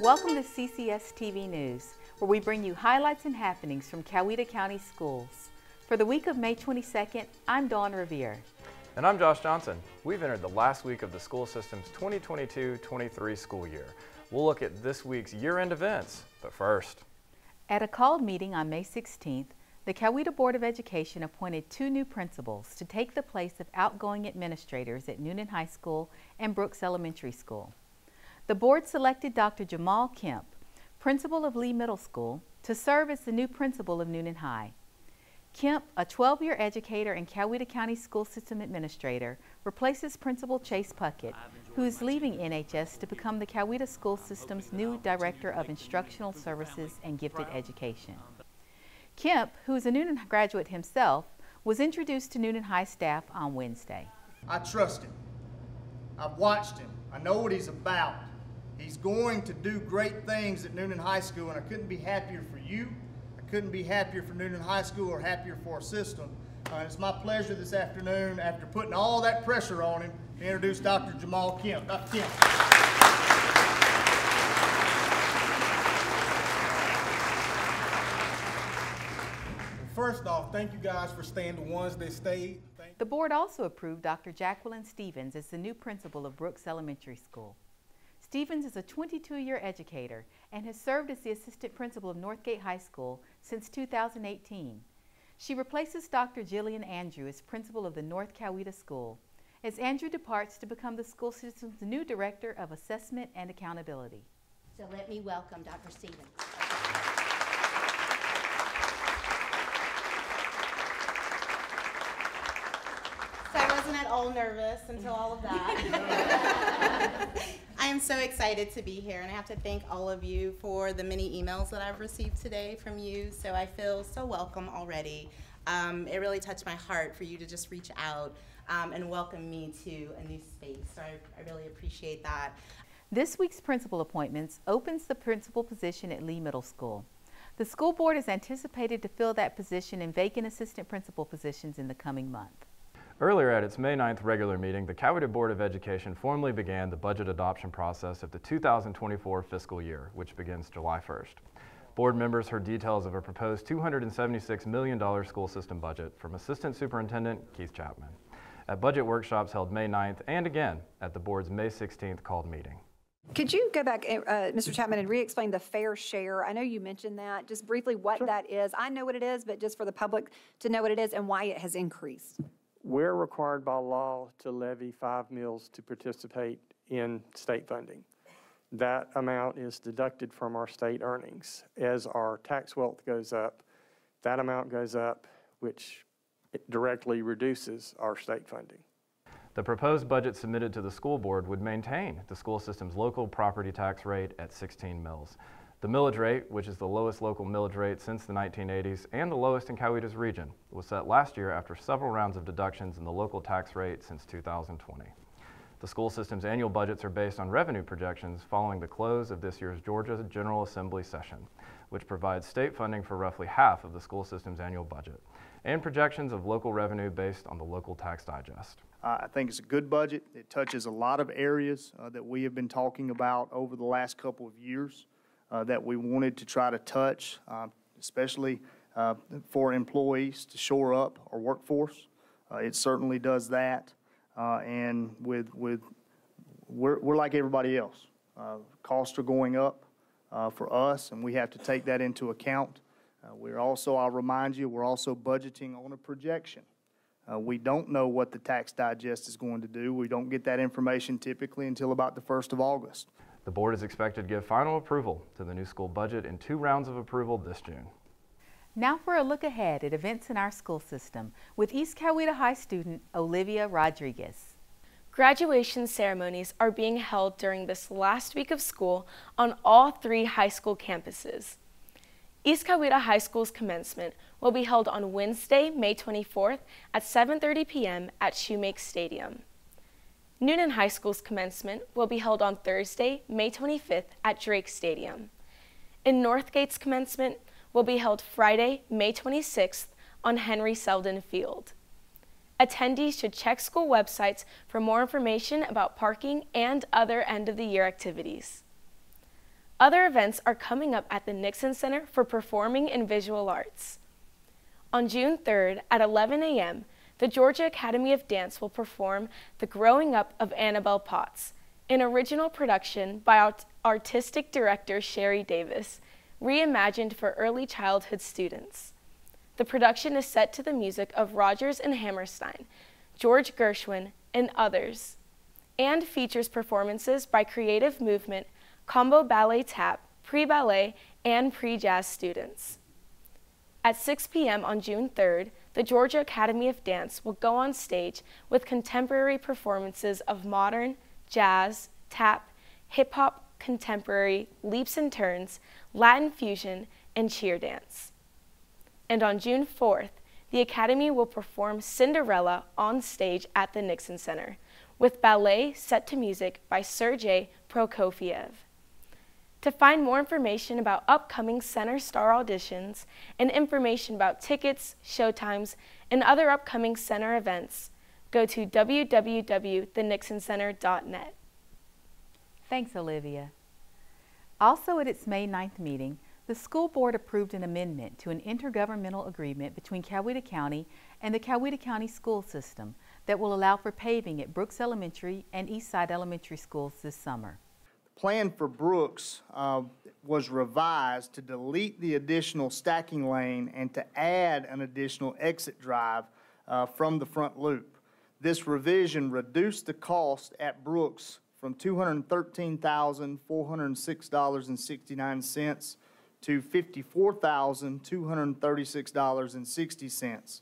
Welcome to CCS TV News, where we bring you highlights and happenings from Coweta County schools. For the week of May 22nd, I'm Dawn Revere. And I'm Josh Johnson. We've entered the last week of the school system's 2022-23 school year. We'll look at this week's year-end events, but first. At a called meeting on May 16th, the Coweta Board of Education appointed two new principals to take the place of outgoing administrators at Newnan High School and Brooks Elementary School. The board selected Dr. Jamal Kemp, principal of Lee Middle School, to serve as the new principal of Newnan High. Kemp, a 12-year educator and Coweta County School System Administrator, replaces Principal Chase Puckett, who is leaving NHS to become the Coweta School System's new Director of Instructional Services and Gifted Education. Kemp, who is a Newnan graduate himself, was introduced to Newnan High staff on Wednesday. I trust him. I've watched him. I know what he's about. He's going to do great things at Newnan High School, and I couldn't be happier for you. I couldn't be happier for Newnan High School or happier for our system. Uh, it's my pleasure this afternoon, after putting all that pressure on him, to introduce Dr. Jamal Kemp. Dr. Kemp. First off, thank you guys for staying the ones that stayed. The board also approved Dr. Jacqueline Stevens as the new principal of Brooks Elementary School. Stevens is a 22-year educator and has served as the assistant principal of Northgate High School since 2018. She replaces Dr. Jillian Andrew as principal of the North Coweta School, as Andrew departs to become the school system's new director of assessment and accountability. So let me welcome Dr. Stevens. So I wasn't at all nervous until all of that. Am so excited to be here, and I have to thank all of you for the many emails that I've received today from you. So I feel so welcome already. Um, it really touched my heart for you to just reach out um, and welcome me to a new space. So I, I really appreciate that. This week's principal appointments opens the principal position at Lee Middle School. The school board is anticipated to fill that position and vacant assistant principal positions in the coming month. Earlier at its May 9th regular meeting, the Coweta Board of Education formally began the budget adoption process of the 2024 fiscal year, which begins July 1st. Board members heard details of a proposed $276 million school system budget from Assistant Superintendent Keith Chapman at budget workshops held May 9th and again at the board's May 16th called meeting. Could you go back, uh, Mr. Chapman, and re-explain the fair share? I know you mentioned that, just briefly what sure. that is. I know what it is, but just for the public to know what it is and why it has increased. We're required by law to levy five mills to participate in state funding. That amount is deducted from our state earnings. As our tax wealth goes up, that amount goes up, which directly reduces our state funding. The proposed budget submitted to the school board would maintain the school system's local property tax rate at 16 mills. The millage rate, which is the lowest local millage rate since the 1980s and the lowest in Coweta's region, was set last year after several rounds of deductions in the local tax rate since 2020. The school system's annual budgets are based on revenue projections following the close of this year's Georgia General Assembly session, which provides state funding for roughly half of the school system's annual budget, and projections of local revenue based on the local tax digest. Uh, I think it's a good budget. It touches a lot of areas uh, that we have been talking about over the last couple of years uh, that we wanted to try to touch, uh, especially for employees to shore up our workforce. Uh, it certainly does that. Uh, and with, with we're, we're like everybody else. Uh, costs are going up for us, and we have to take that into account. we're also, I'll remind you, we're also budgeting on a projection. Uh, we don't know what the tax digest is going to do. We don't get that information typically until about the 1st of August. The board is expected to give final approval to the new school budget in two rounds of approval this June. Now for a look ahead at events in our school system with East Coweta High student Olivia Rodriguez. Graduation ceremonies are being held during this last week of school on all three high school campuses. East Coweta High School's commencement will be held on Wednesday, May 24th at 7.30 p.m. at Shoemake Stadium. Newnan High School's commencement will be held on Thursday, May 25th at Drake Stadium. And Northgate's commencement will be held Friday, May 26th on Henry Selden Field. Attendees should check school websites for more information about parking and other end of the year activities. Other events are coming up at the Nixon Center for Performing and Visual Arts. On June 3rd at 11 a.m., the Georgia Academy of Dance will perform The Growing Up of Annabelle Potts, an original production by art artistic director Sherry Davis, reimagined for early childhood students. The production is set to the music of Rodgers and Hammerstein, George Gershwin, and others, and features performances by Creative Movement, Combo Ballet Tap, pre-ballet, and pre-jazz students. At 6 p.m. on June 3rd, the Georgia Academy of Dance will go on stage with contemporary performances of modern, jazz, tap, hip hop, contemporary, leaps and turns, Latin fusion, and cheer dance. And on June 4th, the Academy will perform Cinderella on stage at the Nixon Center with ballet set to music by Sergei Prokofiev. To find more information about upcoming Center Star auditions and information about tickets, showtimes, and other upcoming Center events, go to www.thenixoncenter.net. Thanks, Olivia. Also at its May 9th meeting, the school board approved an amendment to an intergovernmental agreement between Coweta County and the Coweta County School System that will allow for paving at Brooks Elementary and Eastside Elementary Schools this summer. Plan for Brooks uh, was revised to delete the additional stacking lane and to add an additional exit drive uh, from the front loop. This revision reduced the cost at Brooks from $213,406.69 to $54,236.60.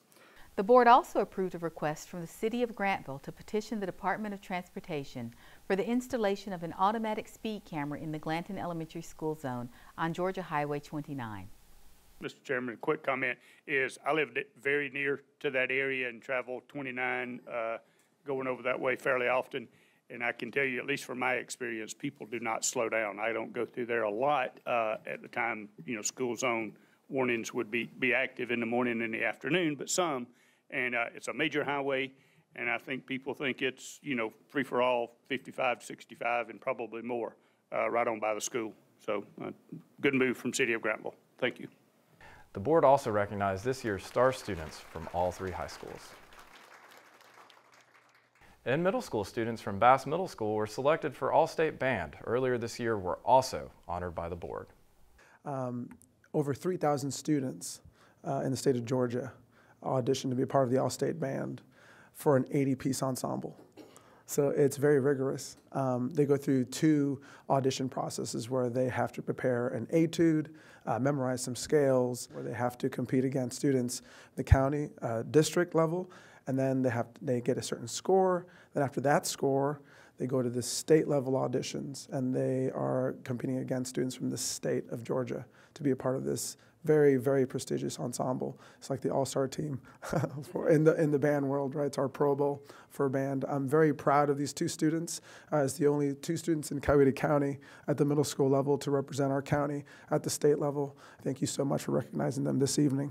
The board also approved a request from the City of Grantville to petition the Department of Transportation for the installation of an automatic speed camera in the Glanton Elementary School zone on Georgia Highway 29. Mr. Chairman, a quick comment is I live very near to that area and travel 29 uh, going over that way fairly often. And I can tell you, at least from my experience, people do not slow down. I don't go through there a lot uh, at the time, you know, school zone warnings would be, be active in the morning and the afternoon, but some. And uh, it's a major highway, and I think people think it's, you know, free for all, 55, 65, and probably more, uh, right on by the school. So, uh, good move from City of Grantville. Thank you. The board also recognized this year's star students from all three high schools. And middle school students from Bass Middle School were selected for All-State Band. Earlier this year were also honored by the board. Um, over 3,000 students uh, in the state of Georgia auditioned to be a part of the All-State Band for an 80-piece ensemble. So it's very rigorous. Um, they go through two audition processes where they have to prepare an etude, uh, memorize some scales, where they have to compete against students the county, uh, district level, and then they have they get a certain score. Then after that score, they go to the state level auditions, and they are competing against students from the state of Georgia to be a part of this very very prestigious ensemble. It's like the all star team in the in the band world, right? It's our Pro Bowl for a band. I'm very proud of these two students uh, as the only two students in Coweta County at the middle school level to represent our county at the state level. Thank you so much for recognizing them this evening.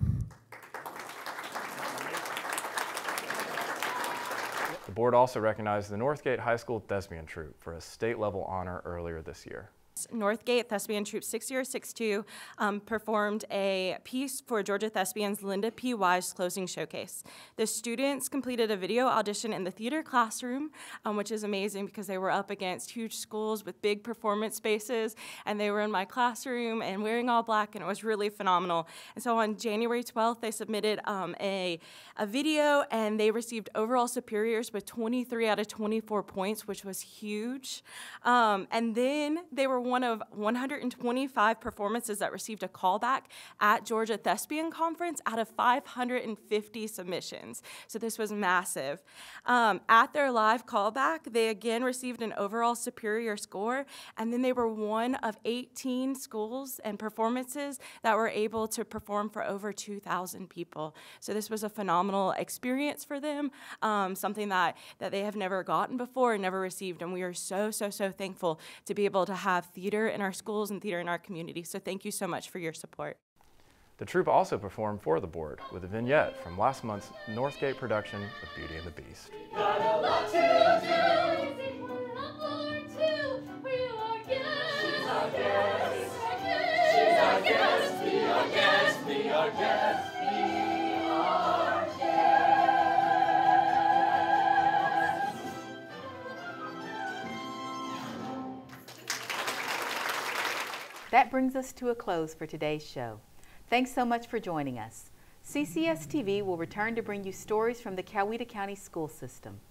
The board also recognized the Northgate High School Thespian Troupe for a state level honor earlier this year. Northgate Thespian Troupe 6062 um, performed a piece for Georgia Thespians Linda P. Wise closing showcase. The students completed a video audition in the theater classroom, um, which is amazing because they were up against huge schools with big performance spaces, and they were in my classroom and wearing all black, and it was really phenomenal. And so on January 12th, they submitted um, a, a video, and they received overall superiors with 23 out of 24 points, which was huge. Um, and then they were one of 125 performances that received a callback at Georgia Thespian Conference out of 550 submissions. So this was massive. Um, at their live callback, they again received an overall superior score, and then they were one of 18 schools and performances that were able to perform for over 2,000 people. So this was a phenomenal experience for them, um, something that, that they have never gotten before and never received, and we are so, so, so thankful to be able to have theater in our schools and theater in our community. So thank you so much for your support. The troupe also performed for the board with a vignette from last month's Northgate production of Beauty and the Beast. Our guest, be our guest. That brings us to a close for today's show. Thanks so much for joining us. CCS TV will return to bring you stories from the Coweta County school system.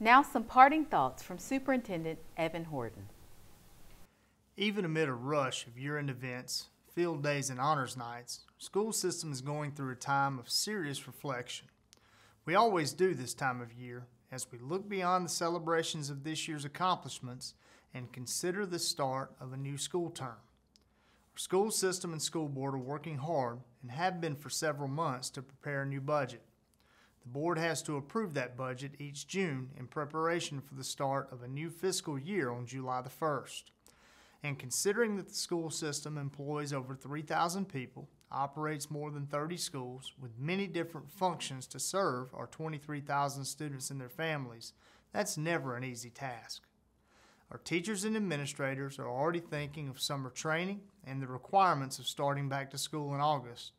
Now some parting thoughts from Superintendent Evan Horton. Even amid a rush of year-end events, field days, and honors nights, school system is going through a time of serious reflection. We always do this time of year as we look beyond the celebrations of this year's accomplishments and consider the start of a new school term. Our school system and school board are working hard and have been for several months to prepare a new budget. The board has to approve that budget each June in preparation for the start of a new fiscal year on July the 1st. And considering that the school system employs over 3,000 people, operates more than 30 schools with many different functions to serve our 23,000 students and their families, that's never an easy task. Our teachers and administrators are already thinking of summer training and the requirements of starting back to school in August,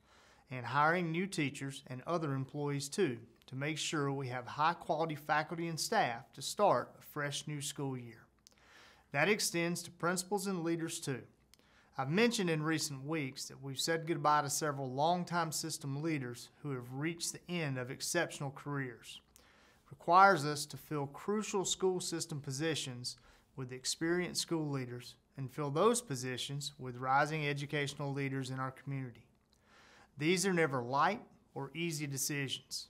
and hiring new teachers and other employees too to make sure we have high quality faculty and staff to start a fresh new school year. That extends to principals and leaders too. I've mentioned in recent weeks that we've said goodbye to several longtime system leaders who have reached the end of exceptional careers. It requires us to fill crucial school system positions with experienced school leaders and fill those positions with rising educational leaders in our community. These are never light or easy decisions.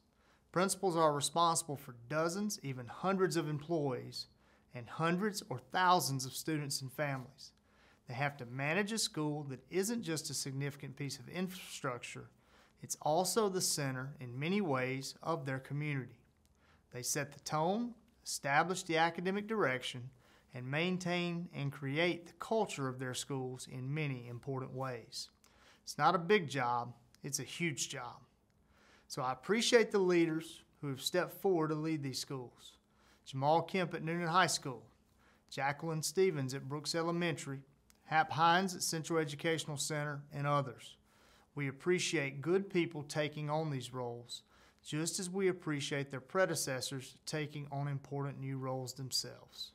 Principals are responsible for dozens, even hundreds of employees and hundreds or thousands of students and families. They have to manage a school that isn't just a significant piece of infrastructure, it's also the center in many ways of their community. They set the tone, establish the academic direction, and maintain and create the culture of their schools in many important ways. It's not a big job, it's a huge job. So I appreciate the leaders who have stepped forward to lead these schools. Jamal Kemp at Newnan High School, Jacqueline Stevens at Brooks Elementary, Hap Hines at Central Educational Center, and others. We appreciate good people taking on these roles, just as we appreciate their predecessors taking on important new roles themselves.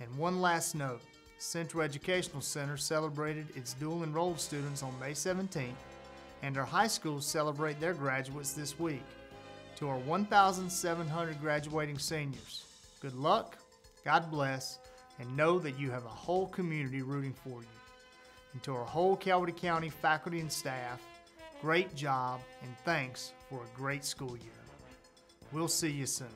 And one last note, Central Educational Center celebrated its dual enrolled students on May 17th, and our high schools celebrate their graduates this week. To our 1,700 graduating seniors, good luck, God bless, and know that you have a whole community rooting for you. And to our whole Coweta County faculty and staff, great job and thanks for a great school year. We'll see you soon.